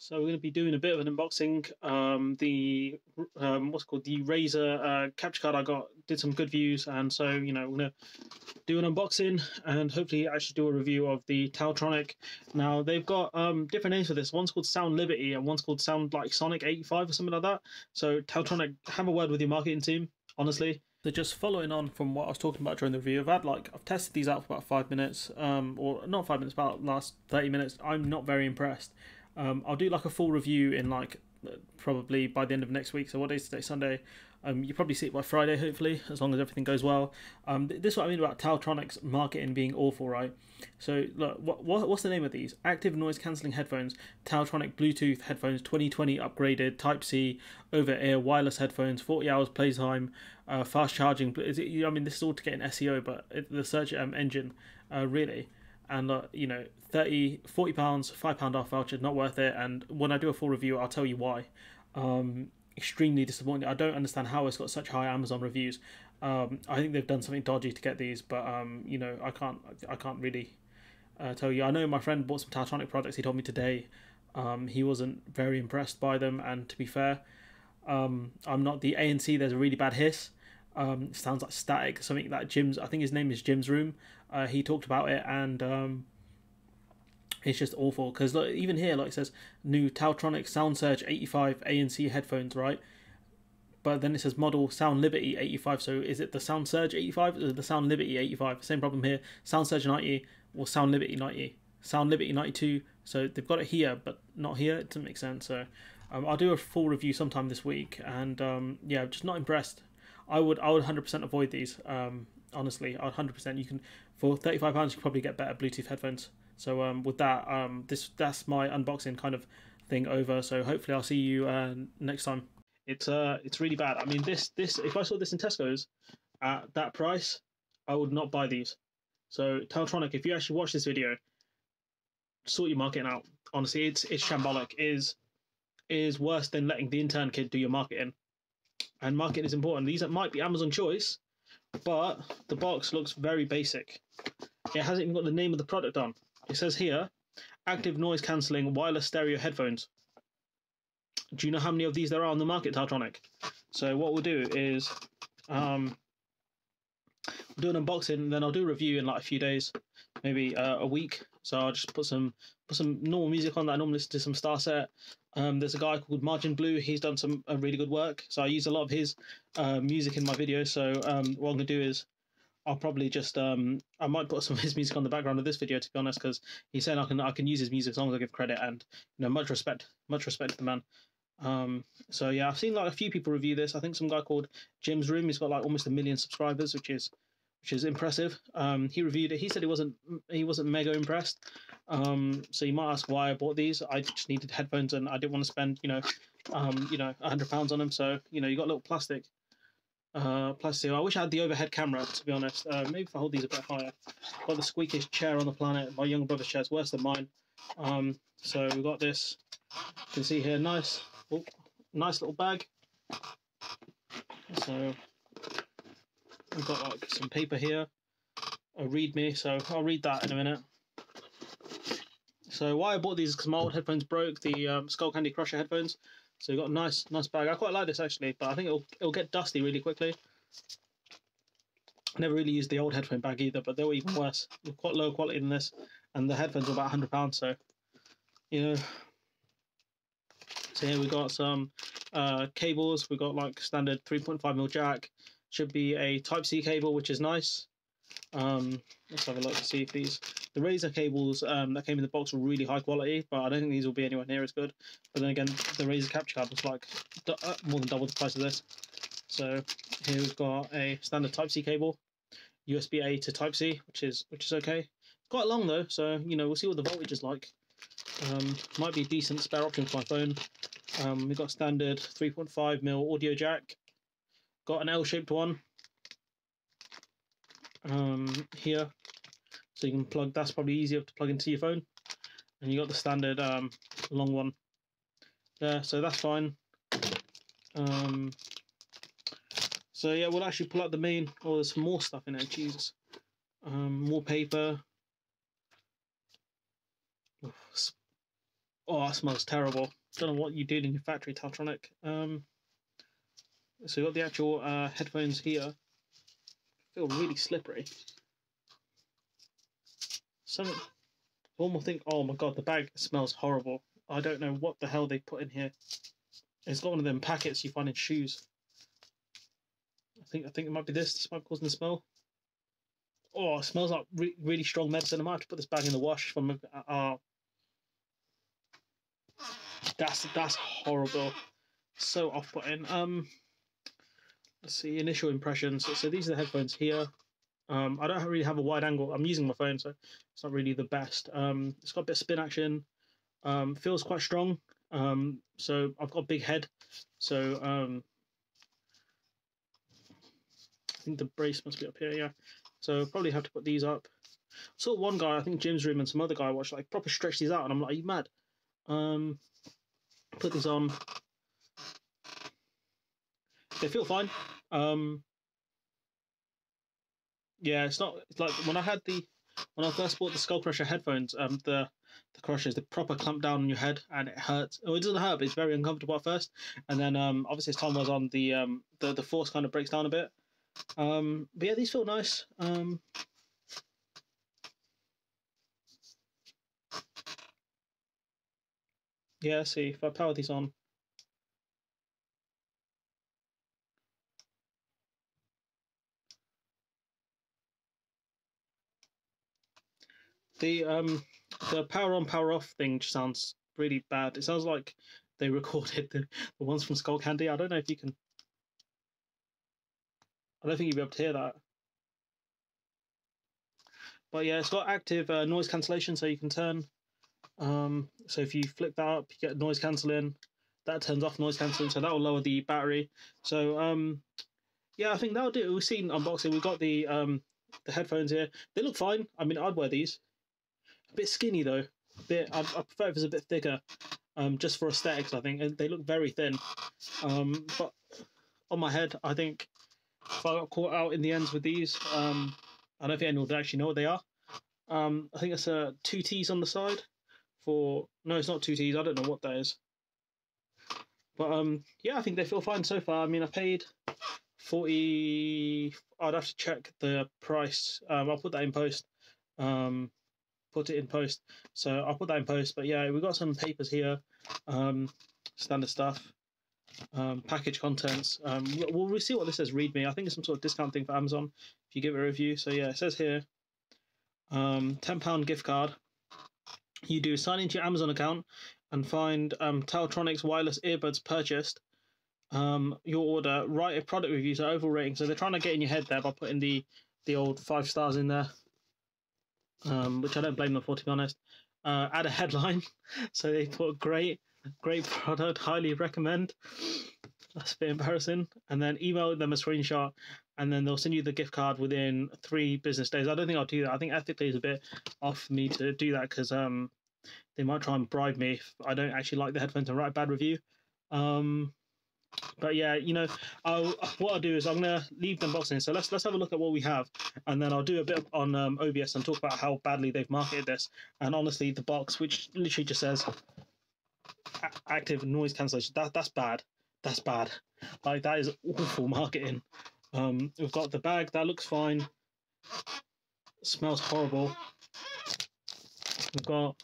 So we're going to be doing a bit of an unboxing. Um, the um, what's called the Razer uh, capture card I got did some good views, and so you know we're going to do an unboxing and hopefully actually do a review of the Taotronic. Now they've got um, different names for this. One's called Sound Liberty, and one's called Sound like Sonic 85 or something like that. So Taotronic, have a word with your marketing team. Honestly, so just following on from what I was talking about during the review, I've had like I've tested these out for about five minutes, um, or not five minutes, about last thirty minutes. I'm not very impressed. Um, I'll do like a full review in like probably by the end of next week. So what day is today? Sunday. Um, you probably see it by Friday, hopefully, as long as everything goes well. Um, this is what I mean about Taotronic's marketing being awful, right? So look, what, what what's the name of these? Active noise cancelling headphones, Taotronic Bluetooth headphones, 2020 upgraded Type C over ear wireless headphones, 40 hours playtime, uh, fast charging. Is it, I mean, this is all to get an SEO, but it, the search um, engine, uh, really and uh, you know 30 40 pounds 5 pound off voucher not worth it. And when i do a full review i'll tell you why. Um, extremely disappointed. I don't understand how it's got such high amazon reviews. Um, i think they've done something dodgy to get these but um, you know i can't i can't really uh, tell you. I know my friend bought some Taotronic products he told me today. Um, he wasn't very impressed by them and to be fair um, i'm not the anc there's a really bad hiss um, sounds like static, something that Jim's. I think his name is Jim's Room. Uh, he talked about it, and um, it's just awful. Because even here, like it says, new Taotronic Sound Surge 85 ANC headphones, right? But then it says model Sound Liberty 85. So is it the Sound Surge 85 or the Sound Liberty 85? Same problem here. Sound Surge 90 or Sound Liberty 90. Sound Liberty 92. So they've got it here, but not here. It doesn't make sense. So um, I'll do a full review sometime this week. And um, yeah, just not impressed. I would I would hundred percent avoid these. Um, honestly, I would hundred percent. You can for thirty five pounds, you can probably get better Bluetooth headphones. So um, with that, um, this that's my unboxing kind of thing over. So hopefully, I'll see you uh, next time. It's uh, it's really bad. I mean, this this if I saw this in Tesco's at that price, I would not buy these. So Taotronic, if you actually watch this video, sort your marketing out. Honestly, it's it's shambolic. It is is worse than letting the intern kid do your marketing and marketing is important. These might be Amazon choice, but the box looks very basic. It hasn't even got the name of the product on. It says here, active noise cancelling wireless stereo headphones. Do you know how many of these there are on the market, Taotronic? So what we'll do is um, we'll do an unboxing, and then I'll do a review in like a few days, maybe uh, a week. So I'll just put some put some normal music on that I normally listen to some StarSet, um, there's a guy called Margin Blue. He's done some uh, really good work. So I use a lot of his uh, music in my videos. So um, what I'm gonna do is I'll probably just um, I might put some of his music on the background of this video to be honest, because he's saying I can I can use his music as long as I give credit and you know much respect much respect to the man. Um, so yeah, I've seen like a few people review this. I think some guy called Jim's Room. He's got like almost a million subscribers, which is which is impressive. Um, he reviewed it. He said he wasn't he wasn't mega impressed. Um, so you might ask why I bought these. I just needed headphones and I didn't want to spend you know, um, you know, hundred pounds on them. So you know, you got a little plastic. Uh, plastic. I wish I had the overhead camera to be honest. Uh, maybe if I hold these a bit higher. Got the squeakiest chair on the planet. My younger brother's chair is worse than mine. Um, so we got this. You can see here, nice, oh, nice little bag. So We've got like some paper here, a readme, so I'll read that in a minute. So why I bought these is because my old headphones broke, the um, Skullcandy Crusher headphones. So you got a nice, nice bag. I quite like this actually, but I think it'll it'll get dusty really quickly. Never really used the old headphone bag either, but they were even worse. They're quite low quality than this, and the headphones were about hundred pounds. So, you know. So here we got some uh, cables. We've got like standard 3.5 mil jack, should be a Type C cable, which is nice. Um, let's have a look to see if these the Razer cables um, that came in the box were really high quality, but I don't think these will be anywhere near as good. But then again, the Razer capture card was like uh, more than double the price of this. So here we've got a standard Type C cable, USB A to Type C, which is which is okay. Quite long though, so you know we'll see what the voltage is like. Um, might be a decent spare option for my phone. Um, we've got standard 3.5 mil audio jack, got an L-shaped one. Um, here. So you can plug that's probably easier to plug into your phone. And you got the standard um, long one. There so that's fine. Um, so yeah we'll actually pull out the main oh there's more stuff in there Jesus. Um, more paper. Oh, that smells terrible. Don't know what you did in your factory, Taotronic. Um, so you got the actual uh, headphones here. Feel really slippery. Some one more thing. Oh my god, the bag smells horrible. I don't know what the hell they put in here. It's got one of them packets you find in shoes. I think I think it might be this. This might be causing the smell. Oh, it smells like re really strong medicine. I might have to put this bag in the wash from. Uh, that's that's horrible. So off-putting. Um, let's see. Initial impressions. So, so these are the headphones here. Um, I don't really have a wide angle. I'm using my phone, so it's not really the best. Um, it's got a bit of spin action. Um, feels quite strong. Um, so I've got a big head. So um, I think the brace must be up here. Yeah. So probably have to put these up. saw one guy, I think Jim's room and some other guy watched like proper stretch these out, and I'm like, are you mad? Um, put these on. They feel fine. Um, yeah, it's not. It's like when I had the when I first bought the Skull Crusher headphones. Um, the the crushers, the proper clamp down on your head, and it hurts. Oh, it doesn't hurt, but it's very uncomfortable at first. And then, um, obviously, as time was on, the um, the the force kind of breaks down a bit. Um, but yeah, these feel nice. Um, yeah, see if I power these on. The um the power on power off thing just sounds really bad. It sounds like they recorded the, the ones from Skull Candy. I don't know if you can. I don't think you'll be able to hear that. But yeah, it's got active uh, noise cancellation, so you can turn. Um, so if you flick that up, you get noise cancelling. That turns off noise cancelling, so that will lower the battery. So um, yeah, I think that'll do. We've seen unboxing. We've got the um, the headphones here. They look fine. I mean, I'd wear these. A bit skinny though. A bit. I, I prefer if it's a bit thicker, um, just for aesthetics. I think they look very thin. Um, but on my head, I think if I got caught out in the ends with these, um, I don't think anyone would actually know what they are. Um, I think it's a uh, two T's on the side. For no, it's not two T's. I don't know what that is. But um, yeah, I think they feel fine so far. I mean, I paid forty. I'd have to check the price. Um, I'll put that in post. Um, put it in post. So I'll put that in post. But yeah, we've got some papers here, um, standard stuff, um, package contents. Um, we'll, we'll see what this says. Read me. I think it's some sort of discount thing for Amazon if you give it a review. So yeah, it says here, um, ten pound gift card. You do sign into your Amazon account and find um, Taotronics wireless earbuds purchased. Um, your order, write a product review, so overall rating. So they're trying to get in your head there by putting the the old five stars in there um, which I don't blame them for, to be honest. Uh, add a headline, so they put great, great product, highly recommend. That's a bit embarrassing. And then email them a screenshot, and then they'll send you the gift card within three business days. I don't think I'll do that. I think ethically is a bit off me to do that because um, they might try and bribe me if I don't actually like the headphones and write a bad review. Um, but yeah, you know, I'll, what I'll do is I'm gonna leave the unboxing. So let's let's have a look at what we have, and then I'll do a bit on um, OBS and talk about how badly they've marketed this. And honestly, the box, which literally just says active noise cancellation, that that's bad. That's bad. Like that is awful marketing. Um, we've got the bag that looks fine. Smells horrible. We've got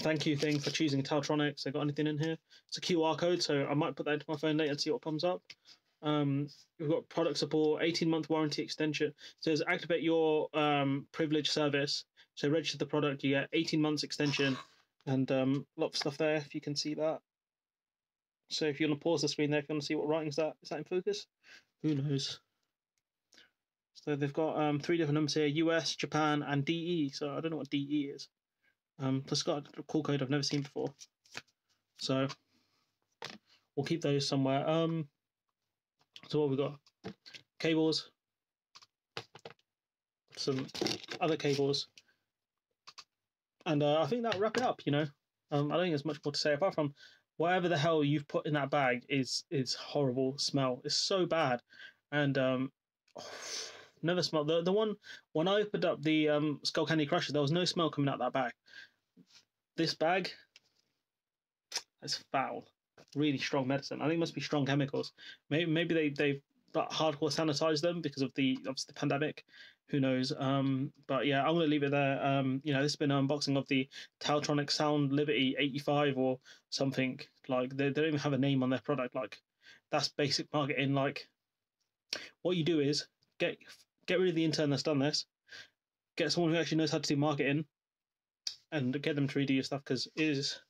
thank you thing for choosing Taotronics. They got anything in here? It's a QR code, so I might put that into my phone later and see what comes up. Um, we've got product support, 18 month warranty extension. It says activate your um, privilege service. So register the product, you get 18 months extension and um, a lot of stuff there if you can see that. So if you want to pause the screen there, if you want to see what writing's that, is that in focus? Who knows? So they've got um, three different numbers here: US, Japan, and DE. So I don't know what DE is. Um, plus got a cool code I've never seen before. So we'll keep those somewhere. Um, so what we got? Cables, some other cables, and uh, I think that'll wrap it up. You know, um, I don't think there's much more to say apart from whatever the hell you've put in that bag is is horrible smell. It's so bad, and um, oh, never smelled the the one when I opened up the um, Skullcandy Crusher. There was no smell coming out that bag this bag, that's foul. Really strong medicine. I think it must be strong chemicals. Maybe maybe they they've hardcore sanitized them because of the obviously the pandemic. Who knows? Um, but yeah, I'm gonna leave it there. Um, you know, this has been an unboxing of the Taotronic Sound Liberty 85 or something. Like they, they don't even have a name on their product. Like that's basic marketing. Like what you do is get get rid of the intern that's done this, get someone who actually knows how to do marketing, and get them to redo your stuff because it is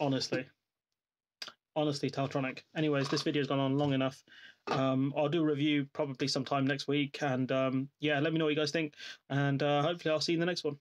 honestly honestly Taotronic. Anyways, this video's gone on long enough. Um, I'll do a review probably sometime next week, and um, yeah, let me know what you guys think, and uh, hopefully I'll see you in the next one.